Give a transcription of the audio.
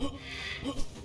あっ!